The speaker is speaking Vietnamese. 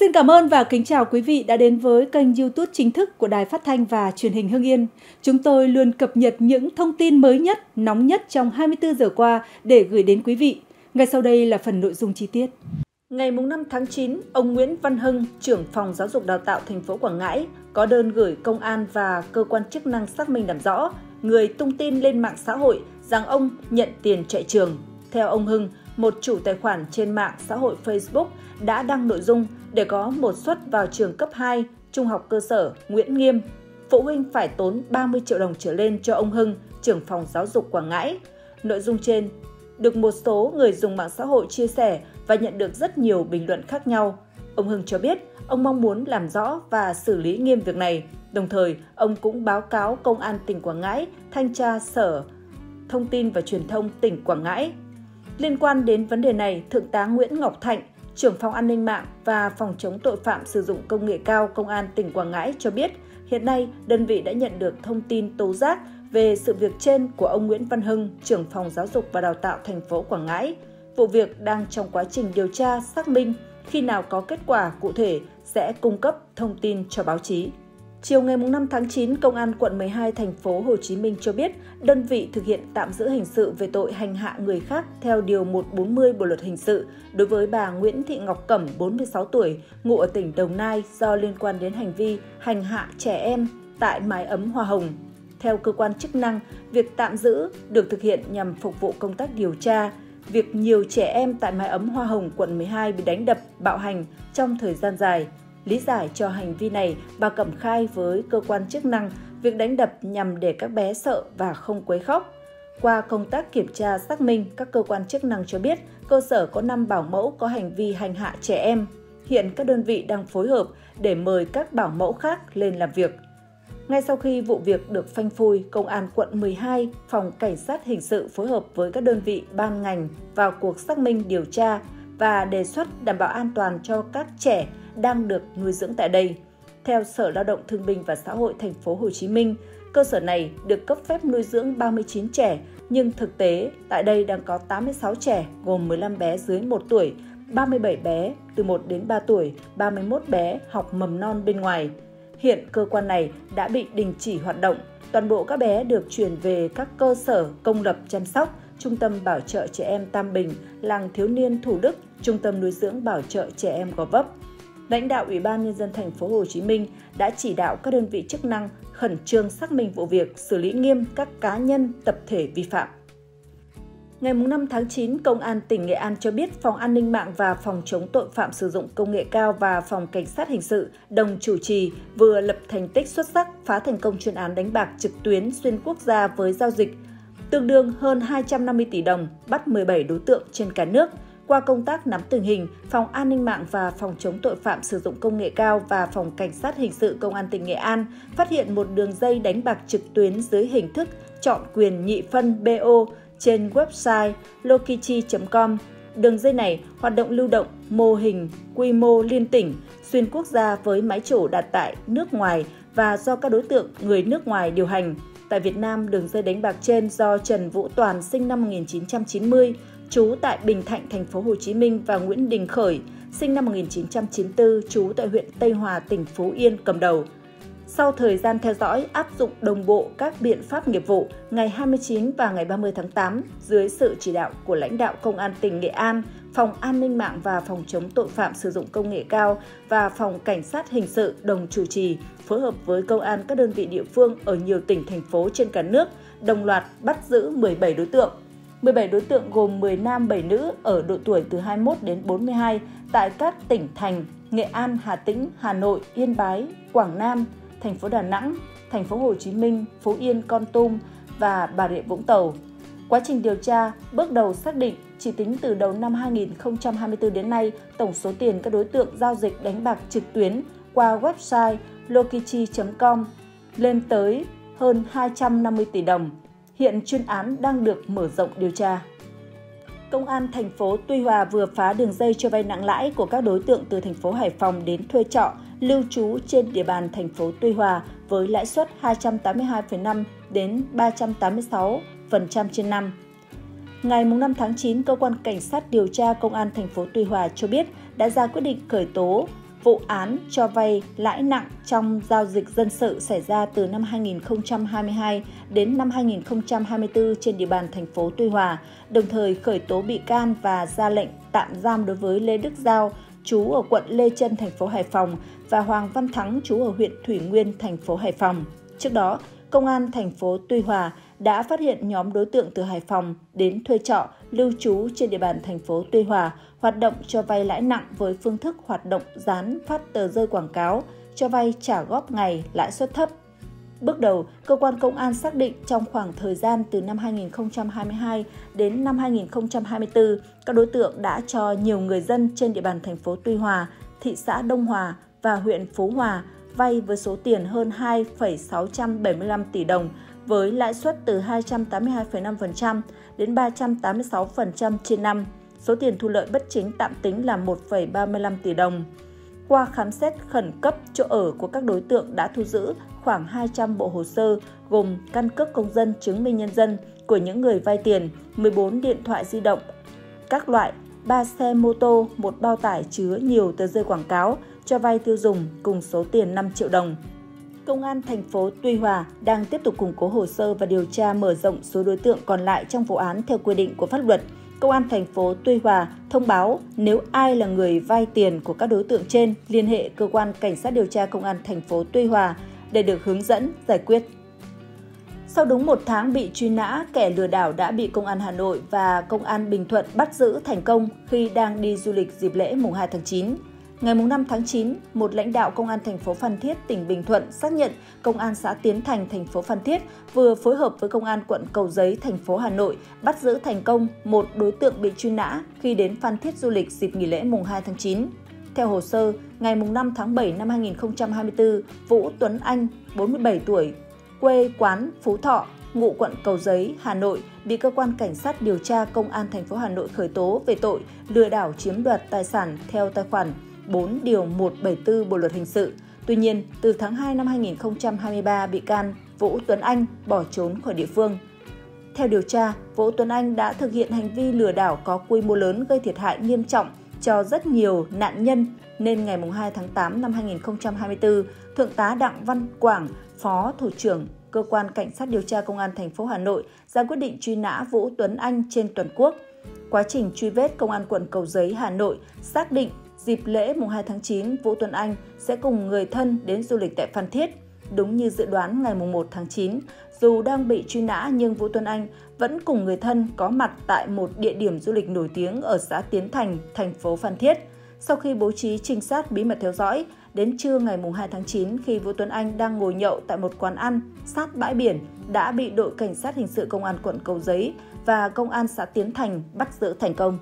Xin cảm ơn và kính chào quý vị đã đến với kênh YouTube chính thức của Đài Phát thanh và Truyền hình Hưng Yên. Chúng tôi luôn cập nhật những thông tin mới nhất, nóng nhất trong 24 giờ qua để gửi đến quý vị. Ngay sau đây là phần nội dung chi tiết. Ngày 5 tháng 9, ông Nguyễn Văn Hưng, trưởng phòng giáo dục đào tạo thành phố Quảng Ngãi, có đơn gửi công an và cơ quan chức năng xác minh làm rõ người tung tin lên mạng xã hội rằng ông nhận tiền chạy trường. Theo ông Hưng, một chủ tài khoản trên mạng xã hội Facebook đã đăng nội dung để có một suất vào trường cấp 2 trung học cơ sở Nguyễn Nghiêm. Phụ huynh phải tốn 30 triệu đồng trở lên cho ông Hưng, trưởng phòng giáo dục Quảng Ngãi. Nội dung trên được một số người dùng mạng xã hội chia sẻ và nhận được rất nhiều bình luận khác nhau. Ông Hưng cho biết ông mong muốn làm rõ và xử lý nghiêm việc này. Đồng thời, ông cũng báo cáo Công an tỉnh Quảng Ngãi, Thanh tra Sở Thông tin và Truyền thông tỉnh Quảng Ngãi. Liên quan đến vấn đề này, Thượng tá Nguyễn Ngọc Thạnh, trưởng phòng an ninh mạng và phòng chống tội phạm sử dụng công nghệ cao Công an tỉnh Quảng Ngãi cho biết, hiện nay đơn vị đã nhận được thông tin tố giác về sự việc trên của ông Nguyễn Văn Hưng, trưởng phòng giáo dục và đào tạo thành phố Quảng Ngãi. Vụ việc đang trong quá trình điều tra, xác minh, khi nào có kết quả cụ thể sẽ cung cấp thông tin cho báo chí. Chiều ngày 5 tháng 9, Công an quận 12 thành phố Hồ Chí Minh cho biết đơn vị thực hiện tạm giữ hình sự về tội hành hạ người khác theo Điều 140 Bộ Luật Hình sự đối với bà Nguyễn Thị Ngọc Cẩm, 46 tuổi, ngụ ở tỉnh Đồng Nai do liên quan đến hành vi hành hạ trẻ em tại mái ấm Hoa Hồng. Theo cơ quan chức năng, việc tạm giữ được thực hiện nhằm phục vụ công tác điều tra, việc nhiều trẻ em tại mái ấm Hoa Hồng quận 12 bị đánh đập, bạo hành trong thời gian dài – Lý giải cho hành vi này, bà Cẩm khai với cơ quan chức năng việc đánh đập nhằm để các bé sợ và không quấy khóc. Qua công tác kiểm tra xác minh, các cơ quan chức năng cho biết cơ sở có 5 bảo mẫu có hành vi hành hạ trẻ em. Hiện các đơn vị đang phối hợp để mời các bảo mẫu khác lên làm việc. Ngay sau khi vụ việc được phanh phui, Công an quận 12, Phòng Cảnh sát Hình sự phối hợp với các đơn vị ban ngành vào cuộc xác minh điều tra và đề xuất đảm bảo an toàn cho các trẻ đang được nuôi dưỡng tại đây. Theo Sở Lao động Thương binh và Xã hội thành phố Hồ Chí Minh, cơ sở này được cấp phép nuôi dưỡng 39 trẻ, nhưng thực tế tại đây đang có 86 trẻ gồm 15 bé dưới 1 tuổi, 37 bé từ 1 đến 3 tuổi, 31 bé học mầm non bên ngoài. Hiện cơ quan này đã bị đình chỉ hoạt động, toàn bộ các bé được chuyển về các cơ sở công lập chăm sóc, Trung tâm Bảo trợ Trẻ Em Tam Bình, Làng Thiếu niên Thủ Đức, Trung tâm Nuôi dưỡng Bảo trợ Trẻ Em Gò Vấp lãnh đạo Ủy ban nhân dân thành phố Hồ Chí Minh đã chỉ đạo các đơn vị chức năng khẩn trương xác minh vụ việc, xử lý nghiêm các cá nhân, tập thể vi phạm. Ngày 5 tháng 9, Công an tỉnh Nghệ An cho biết Phòng An ninh mạng và Phòng chống tội phạm sử dụng công nghệ cao và Phòng Cảnh sát Hình sự đồng chủ trì vừa lập thành tích xuất sắc phá thành công chuyên án đánh bạc trực tuyến xuyên quốc gia với giao dịch tương đương hơn 250 tỷ đồng, bắt 17 đối tượng trên cả nước – qua công tác nắm tình hình, Phòng An ninh mạng và Phòng chống tội phạm sử dụng công nghệ cao và Phòng Cảnh sát Hình sự Công an tỉnh Nghệ An phát hiện một đường dây đánh bạc trực tuyến dưới hình thức chọn quyền nhị phân BO trên website lokichi.com. Đường dây này hoạt động lưu động, mô hình, quy mô liên tỉnh, xuyên quốc gia với máy chủ đặt tại nước ngoài và do các đối tượng người nước ngoài điều hành. Tại Việt Nam, đường dây đánh bạc trên do Trần Vũ Toàn sinh năm 1990, trú tại Bình Thạnh, thành phố Hồ Chí Minh và Nguyễn Đình Khởi, sinh năm 1994, trú tại huyện Tây Hòa, tỉnh Phú Yên cầm đầu. Sau thời gian theo dõi, áp dụng đồng bộ các biện pháp nghiệp vụ, ngày 29 và ngày 30 tháng 8, dưới sự chỉ đạo của lãnh đạo Công an tỉnh Nghệ An, Phòng An ninh mạng và Phòng chống tội phạm sử dụng công nghệ cao và Phòng Cảnh sát Hình sự đồng chủ trì, phối hợp với công an các đơn vị địa phương ở nhiều tỉnh, thành phố trên cả nước, đồng loạt bắt giữ 17 đối tượng 17 đối tượng gồm 10 nam 7 nữ ở độ tuổi từ 21 đến 42 tại các tỉnh thành Nghệ An, Hà Tĩnh, Hà Nội, Yên Bái, Quảng Nam, thành phố Đà Nẵng, thành phố Hồ Chí Minh, Phú Yên, Con Tum và Bà Rịa Vũng Tàu. Quá trình điều tra, bước đầu xác định chỉ tính từ đầu năm 2024 đến nay, tổng số tiền các đối tượng giao dịch đánh bạc trực tuyến qua website lokichi.com lên tới hơn 250 tỷ đồng. Hiện chuyên án đang được mở rộng điều tra. Công an thành phố Tuy Hòa vừa phá đường dây cho vay nặng lãi của các đối tượng từ thành phố Hải Phòng đến thuê trọ, lưu trú trên địa bàn thành phố Tuy Hòa với lãi suất 282,5 đến 386% trên năm. Ngày 5 tháng 9, cơ quan cảnh sát điều tra công an thành phố Tuy Hòa cho biết đã ra quyết định khởi tố vụ án cho vay lãi nặng trong giao dịch dân sự xảy ra từ năm 2022 đến năm 2024 trên địa bàn thành phố Tuy Hòa, đồng thời khởi tố bị can và ra lệnh tạm giam đối với Lê Đức Giao, chú ở quận Lê Trân, thành phố Hải Phòng và Hoàng Văn Thắng, chú ở huyện Thủy Nguyên, thành phố Hải Phòng. Trước đó, Công an thành phố Tuy Hòa đã phát hiện nhóm đối tượng từ Hải Phòng đến thuê trọ, lưu trú trên địa bàn thành phố Tuy Hòa, hoạt động cho vay lãi nặng với phương thức hoạt động dán phát tờ rơi quảng cáo, cho vay trả góp ngày, lãi suất thấp. Bước đầu, cơ quan công an xác định trong khoảng thời gian từ năm 2022 đến năm 2024, các đối tượng đã cho nhiều người dân trên địa bàn thành phố Tuy Hòa, thị xã Đông Hòa và huyện Phú Hòa vay với số tiền hơn 2,675 tỷ đồng với lãi suất từ 282,5% đến 386% trên năm. Số tiền thu lợi bất chính tạm tính là 1,35 tỷ đồng. Qua khám xét khẩn cấp chỗ ở của các đối tượng đã thu giữ khoảng 200 bộ hồ sơ gồm căn cước công dân chứng minh nhân dân của những người vay tiền, 14 điện thoại di động, các loại, 3 xe mô tô, một bao tải chứa nhiều tờ rơi quảng cáo cho vay tiêu dùng cùng số tiền 5 triệu đồng. Công an thành phố Tuy Hòa đang tiếp tục củng cố hồ sơ và điều tra mở rộng số đối tượng còn lại trong vụ án theo quy định của pháp luật. Công an thành phố Tuy Hòa thông báo nếu ai là người vay tiền của các đối tượng trên liên hệ cơ quan cảnh sát điều tra công an thành phố Tuy Hòa để được hướng dẫn giải quyết. Sau đúng một tháng bị truy nã, kẻ lừa đảo đã bị Công an Hà Nội và Công an Bình Thuận bắt giữ thành công khi đang đi du lịch dịp lễ mùng 2 tháng 9. Ngày 5 tháng 9, một lãnh đạo Công an thành phố Phan Thiết, tỉnh Bình Thuận xác nhận Công an xã Tiến Thành, thành phố Phan Thiết vừa phối hợp với Công an quận Cầu Giấy, thành phố Hà Nội bắt giữ thành công một đối tượng bị truy nã khi đến Phan Thiết du lịch dịp nghỉ lễ mùng 2 tháng 9. Theo hồ sơ, ngày 5 tháng 7 năm 2024, Vũ Tuấn Anh, 47 tuổi, quê quán Phú Thọ, ngụ quận Cầu Giấy, Hà Nội bị cơ quan cảnh sát điều tra công an thành phố Hà Nội khởi tố về tội lừa đảo chiếm đoạt tài sản theo tài khoản 4 điều 174 Bộ luật hình sự. Tuy nhiên, từ tháng 2 năm 2023, bị can Vũ Tuấn Anh bỏ trốn khỏi địa phương. Theo điều tra, Vũ Tuấn Anh đã thực hiện hành vi lừa đảo có quy mô lớn gây thiệt hại nghiêm trọng cho rất nhiều nạn nhân nên ngày 2 tháng 8 năm 2024, Thượng tá Đặng Văn Quảng, Phó Thủ trưởng Cơ quan Cảnh sát điều tra Công an thành phố Hà Nội ra quyết định truy nã Vũ Tuấn Anh trên toàn quốc. Quá trình truy vết Công an quận Cầu Giấy, Hà Nội xác định dịp lễ mùng 2 tháng 9, Vũ Tuấn Anh sẽ cùng người thân đến du lịch tại Phan Thiết. Đúng như dự đoán ngày mùng 1 tháng 9, dù đang bị truy nã nhưng Vũ Tuấn Anh vẫn cùng người thân có mặt tại một địa điểm du lịch nổi tiếng ở xã Tiến Thành, thành phố Phan Thiết. Sau khi bố trí trinh sát bí mật theo dõi, đến trưa ngày 2 tháng 9 khi Vũ Tuấn Anh đang ngồi nhậu tại một quán ăn sát bãi biển đã bị đội cảnh sát hình sự công an quận Cầu Giấy và công an xã Tiến Thành bắt giữ thành công.